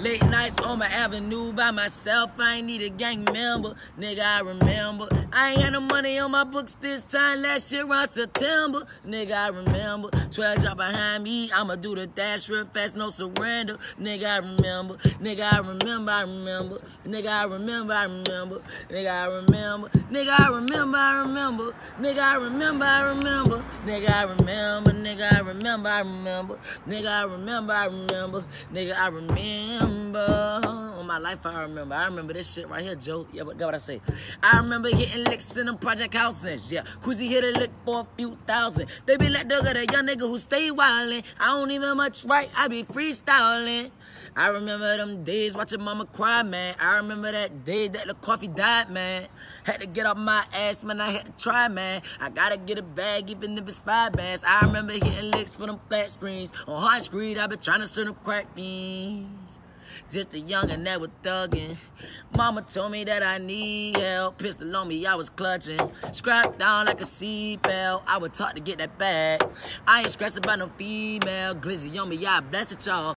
Late nights on my avenue by myself. I ain't need a gang member. Nigga, I remember. I ain't had no money on my books this time. Last year around September. Nigga, I remember. 12 drop behind me. I'ma do the dash real fast, no surrender. Nigga, I remember. Nigga, I remember. I remember. Nigga, I remember. I remember. Nigga, I remember. Nigga, I remember. I remember. Nigga, I remember. I remember. Nigga, I remember. Nigga, remember. I remember. Nigga, I remember. I remember. Nigga, I remember. My life, I remember. I remember this shit right here, Joe. Yeah, but got what I say. I remember hitting licks in them project houses. Yeah, Koozie hit a lick for a few thousand. They be like, at a young nigga who stay wildin'. I don't even much right. I be freestyling. I remember them days watching mama cry, man. I remember that day that the coffee died, man. Had to get off my ass, man. I had to try, man. I gotta get a bag, even if it's five bands. I remember hitting licks for them flat screens. On hard screen, I been trying to serve them crack beans. Just a youngin' that was thuggin'. Mama told me that I need help. Pistol on me, I was clutching. Scrapped down like a seatbelt. I was taught to get that bag. I ain't stressing about no female. Glizzy on me, I blessed y'all.